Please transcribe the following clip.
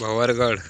भवारगड